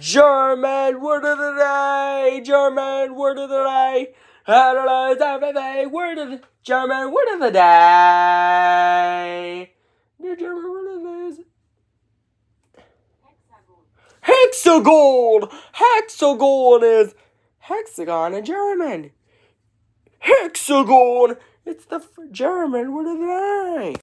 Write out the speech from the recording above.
German word of the day. German word of the day. Word of the German word of the day. The German word of the day hexagon. Hexagon is hexagon in German. Hexagon. It's the German word of the day.